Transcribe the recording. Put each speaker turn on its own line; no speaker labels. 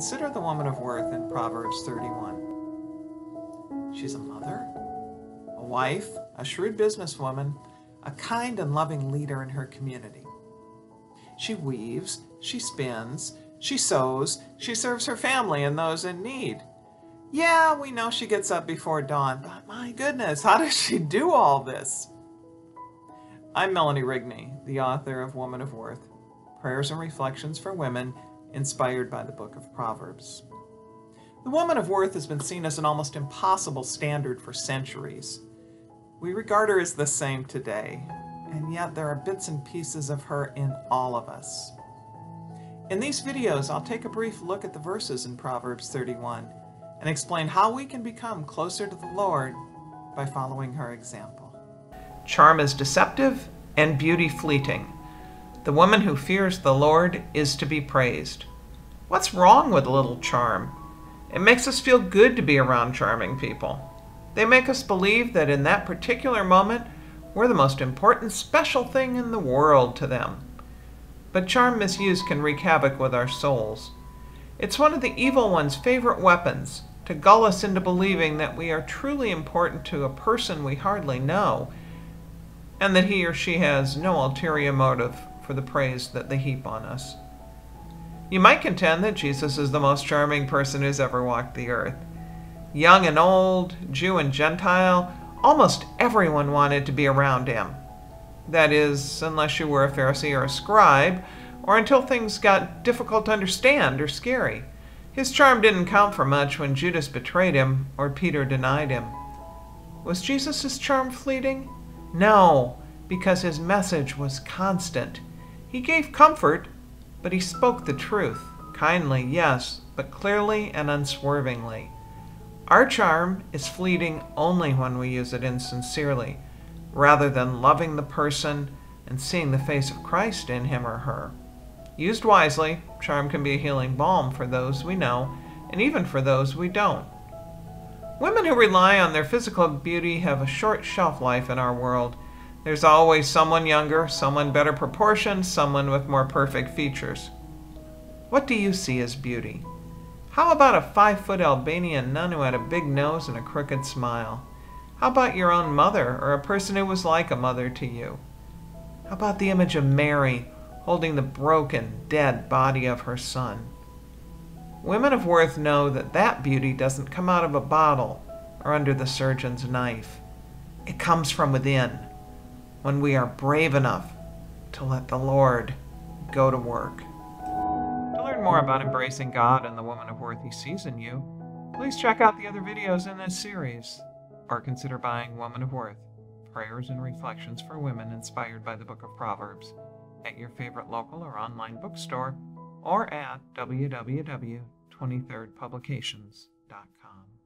consider the woman of worth in Proverbs 31. She's a mother, a wife, a shrewd businesswoman, a kind and loving leader in her community. She weaves, she spins, she sews, she serves her family and those in need. Yeah, we know she gets up before dawn, but my goodness, how does she do all this? I'm Melanie Rigney, the author of Woman of Worth Prayers and Reflections for Women, inspired by the book of Proverbs. The woman of worth has been seen as an almost impossible standard for centuries. We regard her as the same today, and yet there are bits and pieces of her in all of us. In these videos, I'll take a brief look at the verses in Proverbs 31 and explain how we can become closer to the Lord by following her example. Charm is deceptive and beauty fleeting. The woman who fears the Lord is to be praised. What's wrong with a little charm? It makes us feel good to be around charming people. They make us believe that in that particular moment, we're the most important special thing in the world to them. But charm misused can wreak havoc with our souls. It's one of the evil one's favorite weapons to gull us into believing that we are truly important to a person we hardly know, and that he or she has no ulterior motive for the praise that they heap on us. You might contend that Jesus is the most charming person who's ever walked the earth. Young and old, Jew and Gentile, almost everyone wanted to be around him. That is, unless you were a Pharisee or a scribe, or until things got difficult to understand or scary. His charm didn't count for much when Judas betrayed him or Peter denied him. Was Jesus' charm fleeting? No, because his message was constant. He gave comfort, but he spoke the truth. Kindly, yes, but clearly and unswervingly. Our charm is fleeting only when we use it insincerely, rather than loving the person and seeing the face of Christ in him or her. Used wisely, charm can be a healing balm for those we know and even for those we don't. Women who rely on their physical beauty have a short shelf life in our world. There's always someone younger, someone better proportioned, someone with more perfect features. What do you see as beauty? How about a five foot Albanian nun who had a big nose and a crooked smile? How about your own mother or a person who was like a mother to you? How about the image of Mary holding the broken, dead body of her son. Women of worth know that that beauty doesn't come out of a bottle or under the surgeon's knife. It comes from within when we are brave enough to let the Lord go to work. To learn more about embracing God and the woman of worth He sees in you, please check out the other videos in this series or consider buying Woman of Worth Prayers and Reflections for Women inspired by the Book of Proverbs at your favorite local or online bookstore or at www.23rdpublications.com.